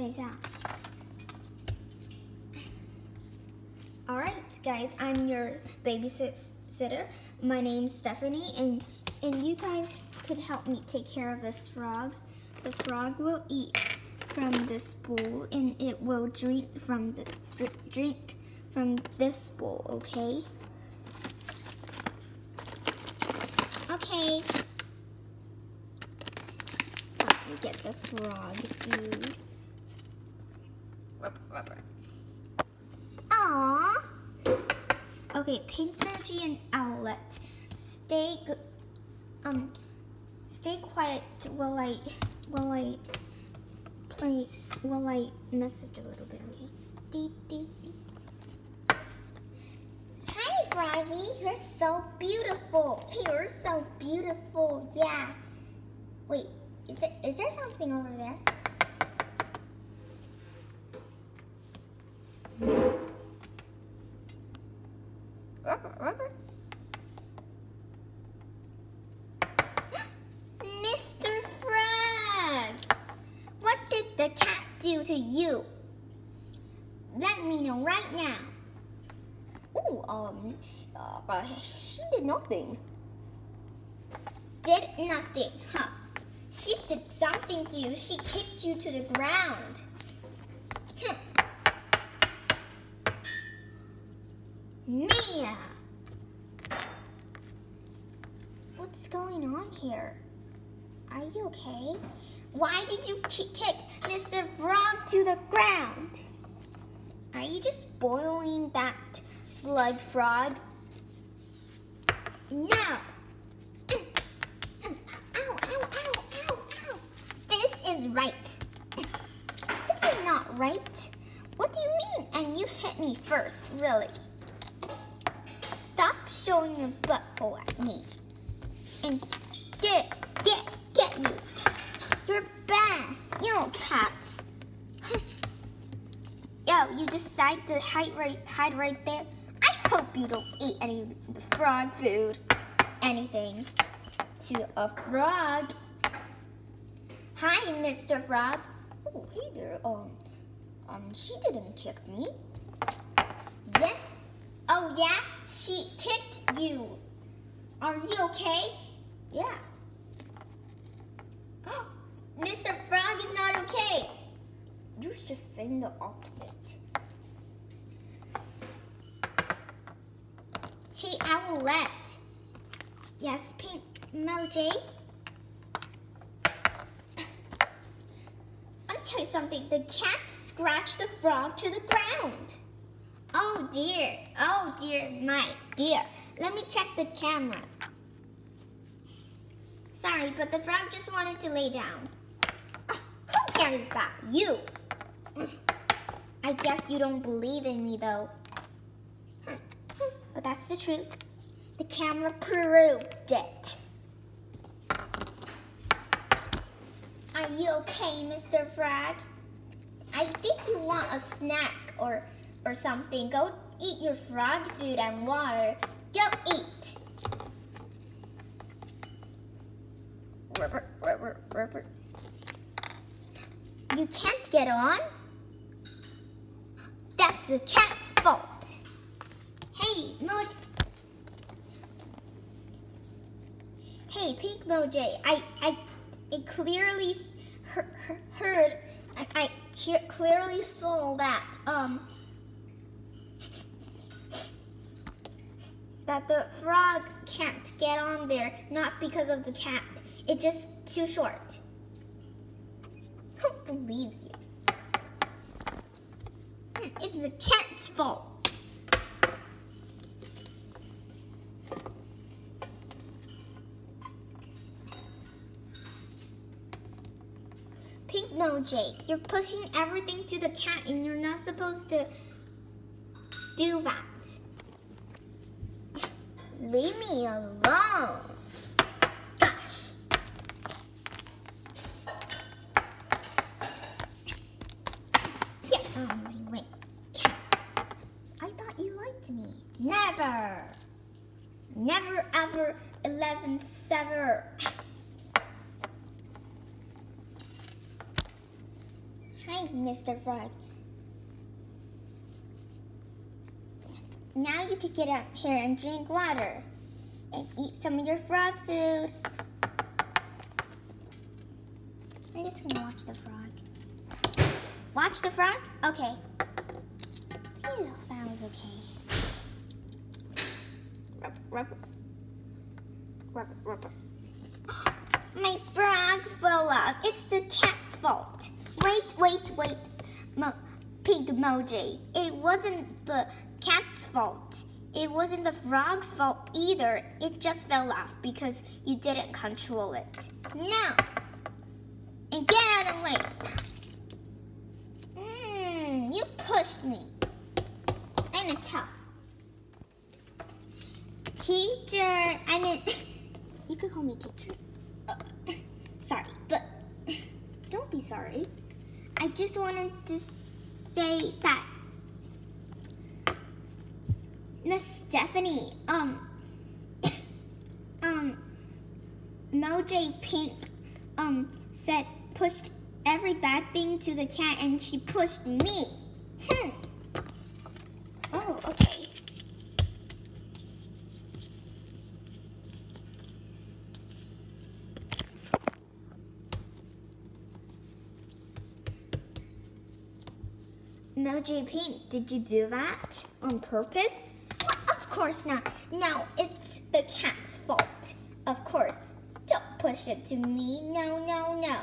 等一下。Alright, guys, I'm your babysitter. My name's Stephanie, and, and you guys could help me take care of this frog. The frog will eat from this bowl, and it will drink from the drink from this bowl, okay? Okay. Let me get the frog food. Okay, Pink Energy and Owlette. Stay um stay quiet while I while I play while I message a little bit, okay? Dee, dee, dee. Hi Froggy, you're so beautiful. You're so beautiful, yeah. Wait, is there, is there something over there? Rubber, rubber. Mr. Frog! What did the cat do to you? Let me know right now. Oh, um, uh, she did nothing. Did nothing, huh? She did something to you. She kicked you to the ground. Mia! What's going on here? Are you okay? Why did you kick Mr. Frog to the ground? Are you just boiling that slug frog? No! Ow, ow, ow, ow, ow. This is right. This is not right. What do you mean? And you hit me first, really. Stop showing your butthole at me. And get, get, get you. You're bad. You know, cats. Yo, you decide to hide right, hide right there? I hope you don't eat any frog food. Anything to a frog. Hi, Mr. Frog. Oh, hey there. Um, um, she didn't kick me. Yes. Oh, yeah? She kicked you. Are you okay? Yeah. Mr. Frog is not okay. You're just saying the opposite. Hey, Owlette. Yes, Pink Moji. I'm gonna tell you something. The cat scratched the frog to the ground. Oh dear. Oh dear, my dear. Let me check the camera. Sorry, but the frog just wanted to lay down. Oh, who cares about you? I guess you don't believe in me though. But that's the truth. The camera proved it. Are you okay, Mr. Frog? I think you want a snack or or something. Go eat your frog food and water. Go eat. You can't get on? That's the cat's fault. Hey, Moj. Hey, Pink Moj. I, I, I clearly heard, I, I clearly saw that, um, that the frog can't get on there, not because of the cat. It's just too short. Who believes you? It's the cat's fault. Pink Moj, you're pushing everything to the cat and you're not supposed to do that. Leave me alone. Never. Never, ever, 11, sever. Hi, Mr. Frog. Now you could get up here and drink water and eat some of your frog food. I'm just gonna watch the frog. Watch the frog? Okay. Phew, that was okay. My frog fell off. It's the cat's fault. Wait, wait, wait. Mo Pink Moji. It wasn't the cat's fault. It wasn't the frog's fault either. It just fell off because you didn't control it. No! And get out of the way. Mmm, you pushed me. I'm a tough. Teacher, I mean, you could call me teacher. Uh, sorry, but don't be sorry. I just wanted to say that Miss Stephanie, um, um, Moj Pink, um, said pushed every bad thing to the cat and she pushed me. Hmm. Oh, okay. Moj Pink, did you do that on purpose? Well, of course not. No, it's the cat's fault. Of course. Don't push it to me. No, no, no.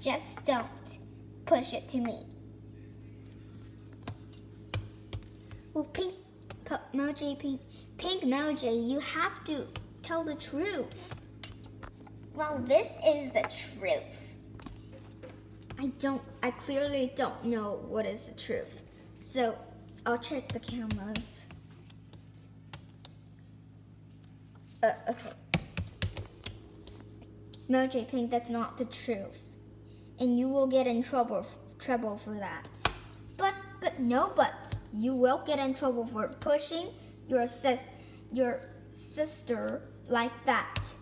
Just don't push it to me. Well, Pink, P Moj Pink, Pink Moj, you have to tell the truth. Well, this is the truth. I don't, I clearly don't know what is the truth. So I'll check the cameras. Uh, okay. Moj Pink, that's not the truth. And you will get in trouble, trouble for that. But, but no buts. You will get in trouble for pushing your sis, your sister like that.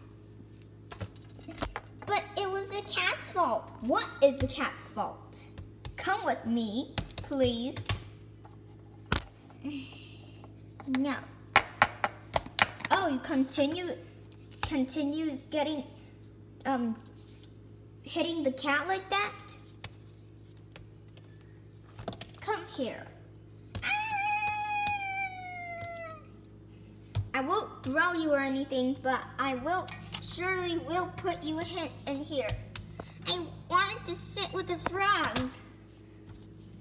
The cat's fault. What is the cat's fault? Come with me, please. No. Oh, you continue continue getting um hitting the cat like that? Come here. I won't throw you or anything, but I will surely will put you in, in here. I wanted to sit with the frog.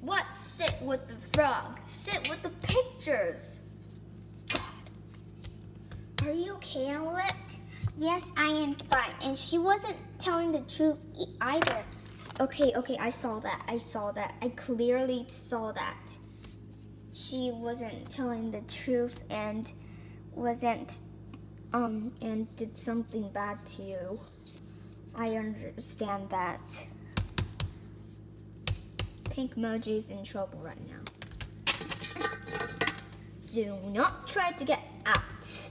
What sit with the frog? Sit with the pictures. God. Are you okay, Owlette? Yes, I am fine. And she wasn't telling the truth either. Okay, okay, I saw that. I saw that. I clearly saw that. She wasn't telling the truth and wasn't um and did something bad to you. I understand that. Pink Moji's in trouble right now. Do not try to get out.